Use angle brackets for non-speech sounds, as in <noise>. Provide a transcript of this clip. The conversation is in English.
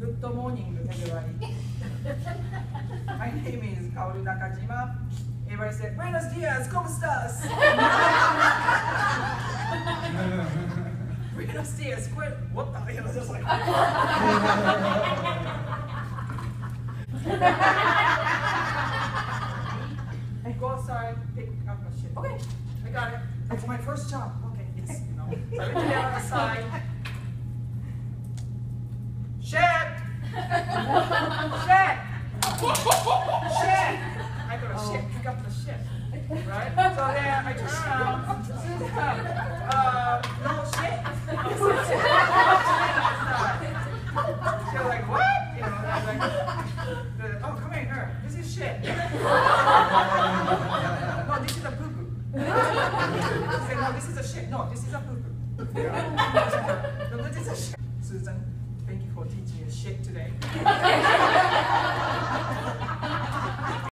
Good morning, everybody. My name is Kaoru Nakajima. Everybody said, Buenos dias, ¿cómo estás? Buenos dias. What the hell? Just like. and go outside, pick up my shit. Okay, I got it. It's my first job. Okay, yes, you know. So I outside. Shit! Shit! shit! I go to shit, pick up the shit. Right? So then I turn around. Uh, no shit. She's like, what? You know, and I'm like, oh, come here, her. This is shit. no, this is a poo poo. She said, no, this is a shit. No, this is a poo poo. no, this is a shit. Susan, thank you for teaching us shit today. <laughs>